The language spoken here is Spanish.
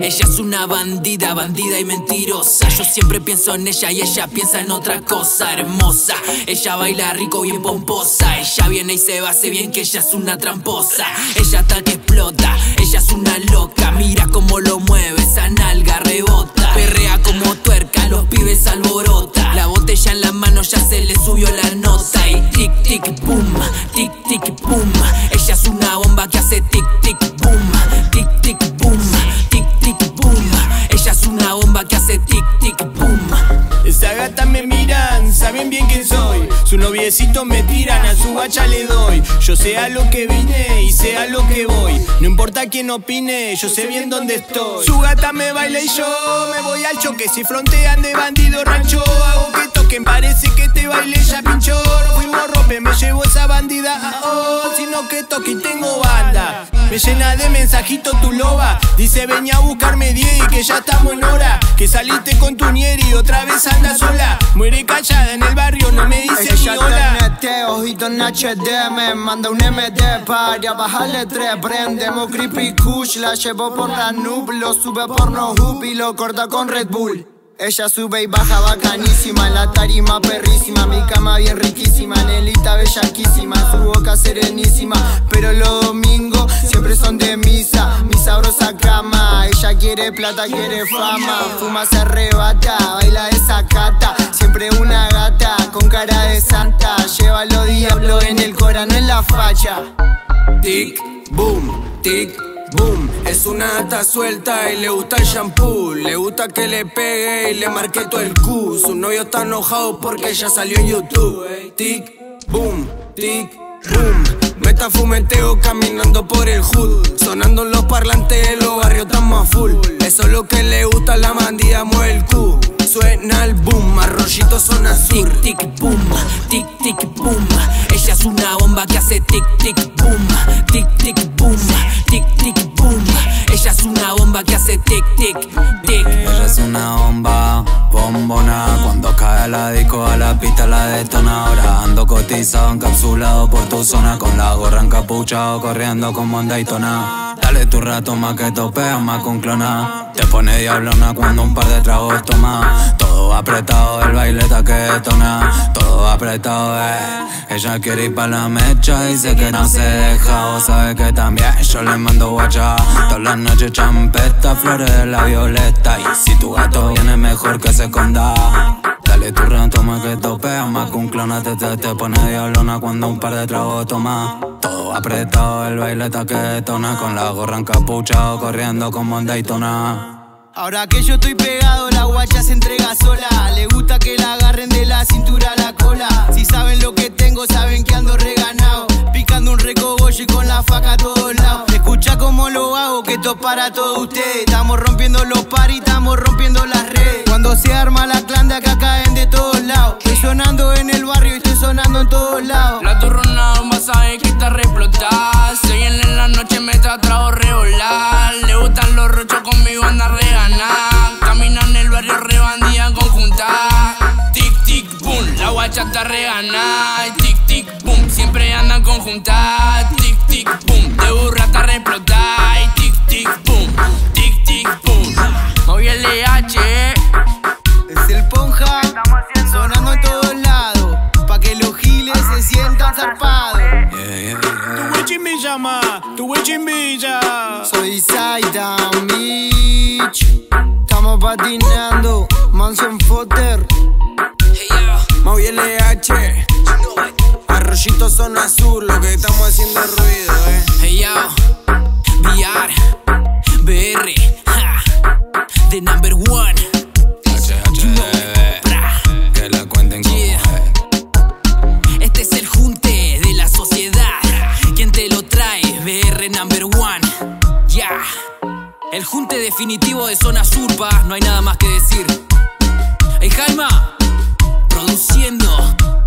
Ella es una bandida, bandida y mentirosa. Yo siempre pienso en ella y ella piensa en otra cosa hermosa. Ella baila rico, bien pomposa. Ella viene y se va, hace bien que ella es una tramposa. Ella tal que explota, ella es una loca. Mira cómo lo mueve, esa nalga rebota. Perrea como tuerca, los pibes alborota. La botella en la mano ya se le subió la nota. Y tic, tic, pum, tic, tic, pum. Ella es una bomba que hace tic, tic, boom. Me miran, saben bien quién soy. Su noviecito me tiran, a su bacha le doy. Yo sé a lo que vine y sé a lo que voy. No importa quién opine, yo sé bien dónde estoy. Su gata me baila y yo me voy al choque. Si frontean de bandido rancho, hago que toquen. Parece que te baile ya pinchó. No fuimos rope, me llevo esa bandida. Ah, oh, sino que toque y tengo banda. Me llena de mensajito tu loba. Dice ven a buscarme 10 y que ya estamos en hora. Que saliste con tu nieri y otra vez anda sola. Muere callada en el barrio, no me dice ni Ella hola. TNT, ojito en HD Me manda un MD para bajarle tres Prendemos creepy kush La llevo por la noob Lo sube por no hoop y lo corta con Red Bull ella sube y baja bacanísima, en la tarima perrísima, mi cama bien riquísima, Nelita bellaquísima, su boca serenísima, pero los domingos siempre son de misa, mi sabrosa cama, ella quiere plata, quiere fama, fuma se arrebata, baila desacata, siempre una gata con cara de santa, lleva los diablos en el cora, no en la facha. Tic, boom, tic, boom. Es una gata suelta y le gusta el shampoo. Le gusta que le pegue y le marque todo el Q. Su novio está enojado porque ella salió en YouTube. Tic, boom, tic, boom. Meta fumeteo caminando por el hood. Sonando en los parlantes de los barrios estamos a full. Eso es lo que le gusta a la bandida, mueve el Q. Suena el boom, arroyito son azul. Tic, tic, boom, tic, tic, boom. Ella es una bomba que hace tic, tic, boom. Tic, tic, boom, tic, tic, boom. Ella es una bomba que hace tic, tic, tic. Ella es una bomba, bombona Cuando la disco a la pista la detona Ahora. Ando cotizado, encapsulado por tu zona. Con la gorra encapuchado, corriendo como en Daytona. Dale tu rato más que topea, más con clona. Te pone diablona cuando un par de tragos toma. Todo apretado, el baileta que detona. Todo apretado, eh. Ella quiere ir pa' la mecha, dice que no se deja. Vos sabes que también yo le mando guacha. Todas las noches champeta, flores de la violeta. Y si tu gato viene mejor que se esconda Dale tu más que topea, más que un clona te, te, te pone diablona cuando un par de tragos toma Todo apretado, el baileta que detona Con la gorra encapuchado, corriendo como en Daytona Ahora que yo estoy pegado, la guacha se entrega sola. Le gusta que la agarren de la cintura a la cola. Si saben lo que tengo, saben que ando reganado. Picando un recogollo y con la faca a todos lados. Escucha cómo lo hago, que esto es para todos ustedes. Estamos rompiendo los paris, estamos rompiendo las Le gustan los rochos con mi banda reganar. Camina en el barrio rebandía conjunta. Tic, tic, boom, la guacha está reganar. Tic, tic, boom, siempre andan conjuntadas. Tic, tic, boom, de burra está replotada. Tu chimbilla. Soy Saidan Beach. Estamos patinando, Mansion Fotter. Moví LH, arroyito son azul, lo que estamos haciendo es ruido, eh. Hey yo, VR, BR, Number one. Ya. El junte definitivo de zona surpa. No hay nada más que decir. Hey Jaima, produciendo.